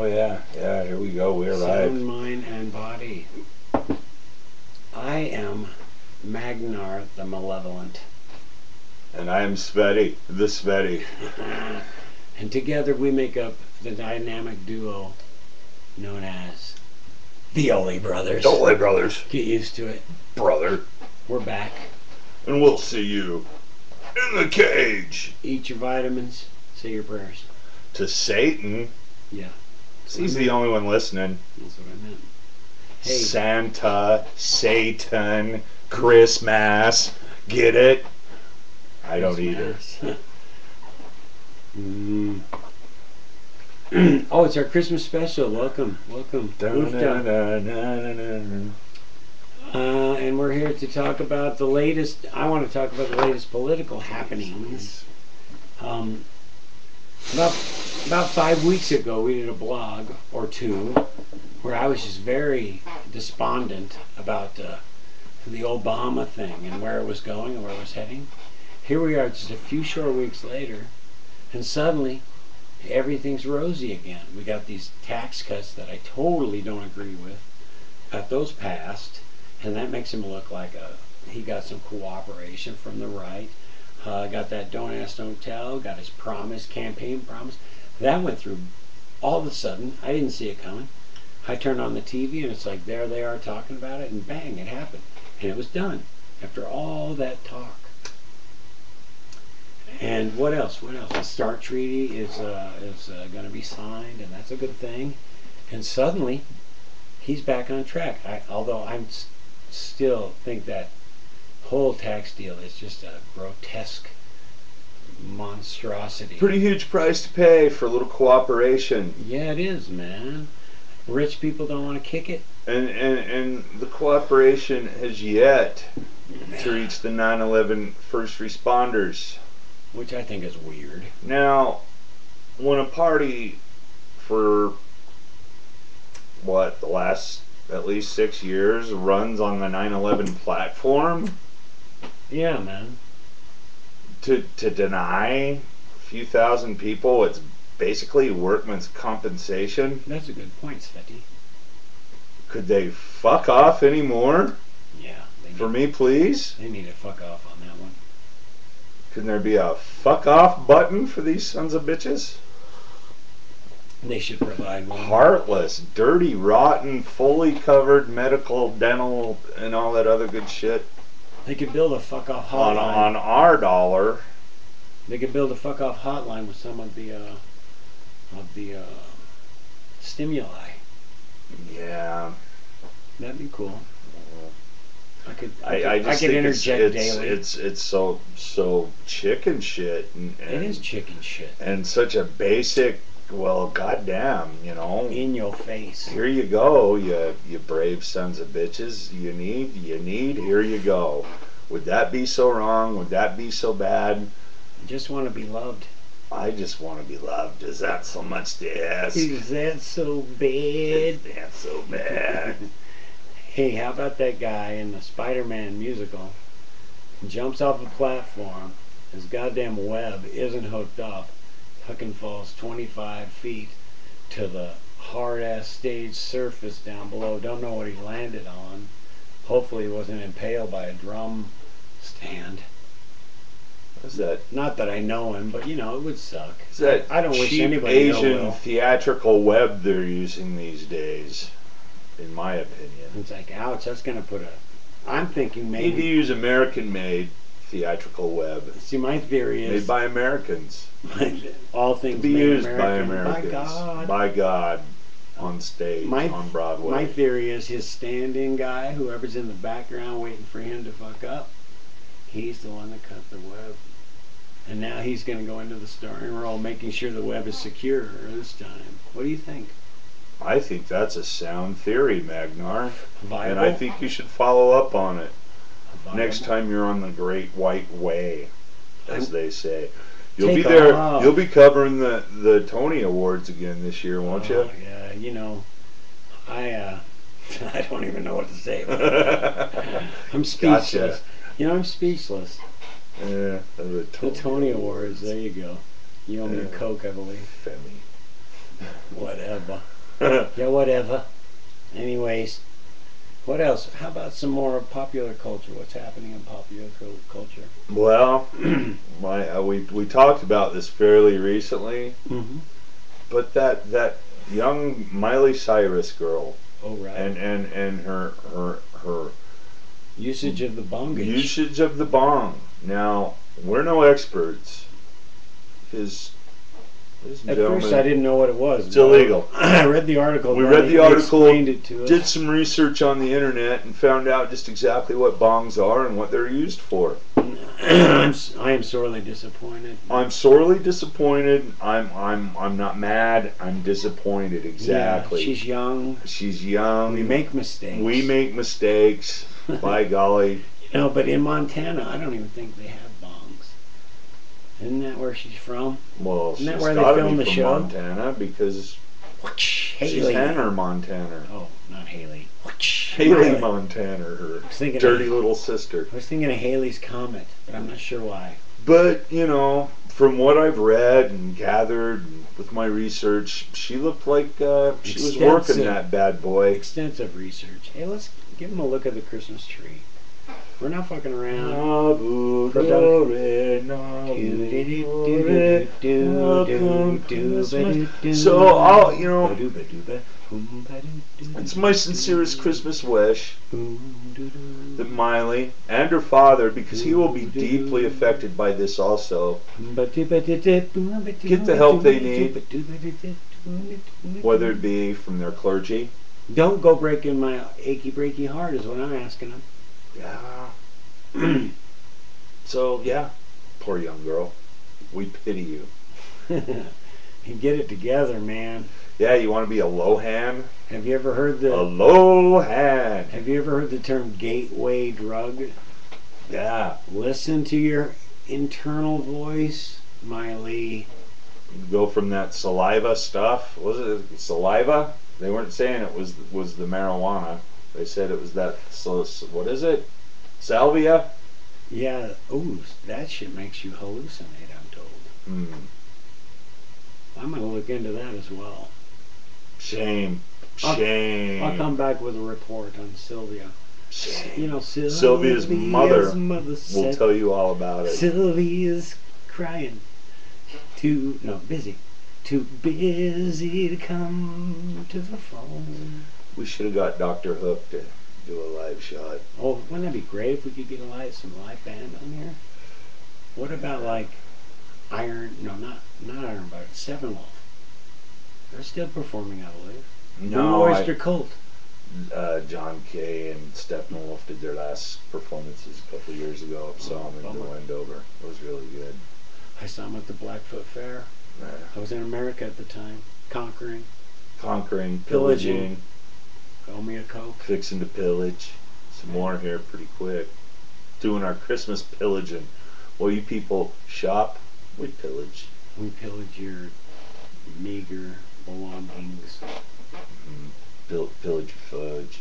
Oh yeah, yeah. Here we go. We Sound, arrived. mind, and body. I am Magnar the Malevolent. And I am Svetty, the Svetty. and together we make up the dynamic duo known as the Ole Brothers. Dolly brothers, Get used to it. brother. We're back. And we'll see you in the cage. Eat your vitamins. Say your prayers. To Satan. Yeah. He's the only one listening. That's what I meant. Hey, Santa, Satan, Christmas. Get it? I don't either. mm. oh, it's our Christmas special. Welcome, welcome. Uh, and we're here to talk about the latest. I want to talk about the latest political happenings. Um, about about five weeks ago, we did a blog or two where I was just very despondent about uh, the Obama thing and where it was going and where it was heading. Here we are, just a few short weeks later, and suddenly everything's rosy again. We got these tax cuts that I totally don't agree with. Got those passed, and that makes him look like a he got some cooperation from the right. Uh, got that don't ask, don't tell. Got his promise, campaign promise. That went through all of a sudden. I didn't see it coming. I turned on the TV and it's like there they are talking about it, and bang, it happened, and it was done after all that talk. And what else? What else? The START treaty is uh, is uh, going to be signed, and that's a good thing. And suddenly, he's back on track. I, although s- still think that whole tax deal is just a grotesque monstrosity. Pretty huge price to pay for a little cooperation. Yeah, it is, man. Rich people don't want to kick it. And, and, and the cooperation has yet to reach the 9 11 first responders. which I think is weird. Now, when a party for what the last at least six years runs on the 9/11 platform Yeah, man. To to deny a few thousand people, it's basically workman's compensation. That's a good point, Sveti. Could they fuck off anymore? Yeah. For need, me, please. they need to fuck off on that one. Couldn't there be a fuck off button for these sons of bitches? They should provide one. Heartless, dirty, rotten, fully covered medical, dental, and all that other good shit They could build a fuck off hotline. on on our dollar. They could build a fuck off hotline with some of the uh, of the uh, stimuli. Yeah, That'd be cool. I could I, I, could, I just could think it's, interject it's, daily. it's it's so so chicken shit and, and it is chicken shit and such a basic. Well, goddamn, you know. in your face. Here you go, you you brave sons of bitches. You need, you need. Here you go. Would that be so wrong? Would that be so bad? I just want to be loved. I just want to be loved. Is that so much to ask? Is that so bad? Is that so bad? Hey, how about that guy in the Spider-Man musical? Jumps off a platform. His goddamn web isn't hooked up. Fucking falls 25 feet to the hard-ass stage surface down below. Don't know what he landed on. Hopefully he wasn't impaled by a drum stand. Is that Not that I know him, but you know, it would suck. is that I don't wish anybody Asian theatrical web they're using these days? In my opinion, It's like, ouch, that's gonna put a. I'm thinking maybe need to use American-made theatrical web See, my theory is made by Americans all to things be made used by Americans. By God. By God, on stage My- on Broadway. My theory is his stand-in guy, whoever's in the background waiting for him to fuck up, he's the one that cut the web. And now he's going to go into the starring role, making sure the web is secure this time. What do you think? I think that's a sound theory, Magnar, Viable? and I think you should follow up on it. Next time you're on the Great White Way, as they say. You'll Take be there. off. You'll be covering the the Tony Awards again this year, won't Oh, you? yeah, you know, I uh, I don't even know what to say. I'm speechless. Gotcha. You know, I'm speechless. Yeah, the The Tony, Tony Awards. There you go. You owe me a Coke, I believe. Femi. Whatever. Yeah, whatever. Anyways, what else? How about some more popular culture? What's happening in popular culture? well, my uh, we we talked about this fairly recently, Mm-hmm. but that that young Miley Cyrus girl Oh, right. and and and her her her Usage of the bongage. usage of the bong. Now we're no experts. His, At first, I didn't know what it was. It's illegal. I read the article. We read the article, Explained it to us. did some research on the internet and found out just exactly what bongs are and what they're used for. I'm, I am sorely disappointed. I'm sorely disappointed. I'm I'm I'm not mad. I'm disappointed. Exactly. Yeah, she's young. She's young. We make mistakes. we make mistakes. By golly. You No, but in Montana, I don't even think they have. Isn't that where she's from? Well, Isn't she's that where they filmed the from show? Montana because she's Haley. Hannah Montana. Oh, not Haley. Haley Montana, her dirty of- little sister. I was thinking of Halley's Comet, but I'm not sure why. But you know, from what I've read and gathered with my research, she looked like uh, she was working that bad boy. Extensive research. Hey, let's give him a look at the Christmas tree. We're not fucking around. So I'll, you know, it's my sincerest Christmas wish that Miley and her father, because he will be deeply affected by this also, Get the help they need. whether it be from their clergy. Don't go breaking my achy breaky heart is what I'm asking them. Yeah. so yeah, poor young girl. We pity you. you get it together, man. Yeah, you want to be a Lohan? Have you ever heard A the Lohan. Have you ever heard the term gateway drug? Yeah. Listen to your internal voice, Miley. Go from that saliva stuff. Was it saliva? They weren't saying it was was the marijuana. They said it was that. So what is it? Salvia. Yeah, ooh, that shit makes you hallucinate, I'm told. Hmm. I'm gonna look into that as well. Shame. I'll- Shame. I'll come back with a report on Sylvia. Shame. You know, Sil- Sylvia's mother mother We'll tell you all about it. Sylvia's crying. Too no busy. Too busy to come to the phone. We should have got Doctor Hook to do a live shot. Oh, wouldn't that be great if we could get a live some live band on here? What about like Iron? No, not not Iron Bar. Steppenwolf. They're still performing, I believe. Blue No, Oyster I, Cult. uh, John Kay and Steppenwolf did their last performances a couple years ago. Saw them in Bummer. Wendover. It was really good. I saw them at the Blackfoot Fair. Uh, I was in America at the time, conquering. conquering, Pillaging. pillaging, Call me a coke. fixing to pillage. Some more here pretty quick. Doing our Christmas pillaging. Well, you people shop, we pillage. We pillage your meager belongings. Mm, Pill, pillage your fudge.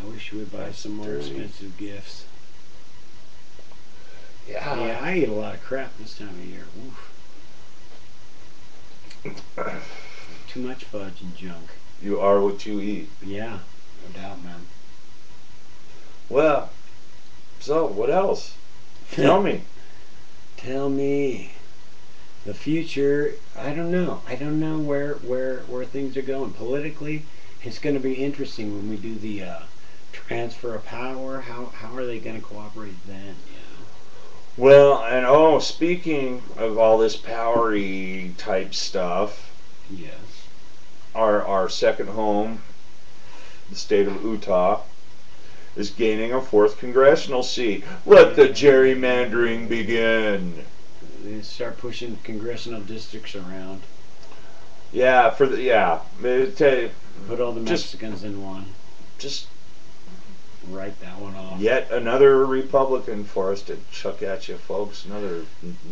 I wish you would buy some more Dirty. expensive gifts. Yeah. Yeah, I eat a lot of crap this time of year. Oof. Too much fudge and junk. You are what you eat. Yeah, no doubt, man. Well, so what else? Tell me. Tell me. The future, I don't know. I don't know where where where things are going politically. It's going to be interesting when we do the uh, transfer of power. How how are they going to cooperate then? Well, and oh, speaking of all this powery type stuff, Yes. Our our second home, the state of Utah, is gaining a fourth congressional seat. Let the gerrymandering begin. They start pushing congressional districts around. Yeah, for the yeah, it, Put all the Just- Mexicans in one. just Write that one off. yet another Republican for us to chuck at you, folks. Another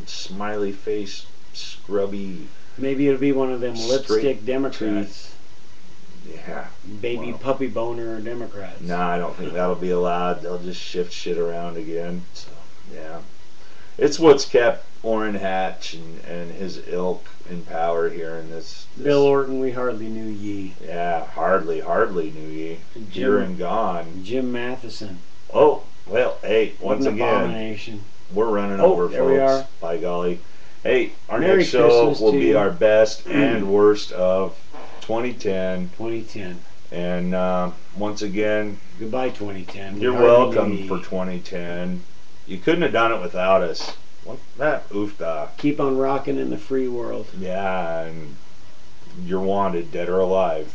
smiley face, scrubby. Maybe it'll be one of them lipstick Democrats. Yeah. Baby Wow. puppy boner Democrats. Nah, I don't think that'll be allowed. They'll just shift shit around again. So, yeah. It's what's kept Orrin Hatch and, and his ilk in power here in this, this Bill Orton, we hardly knew ye. yeah hardly hardly knew ye here and gone Jim Matheson. oh well hey once again we're running Oh, over there folks we are. by golly hey our Merry next show Christmas will to be you. our best and worst of 2010 2010. and uh, once again Goodbye, 2010. We You're hardly welcome for 2010. You couldn't have done it without us. What that oofda. Keep on rocking in the free world. Yeah, and you're wanted, dead or alive.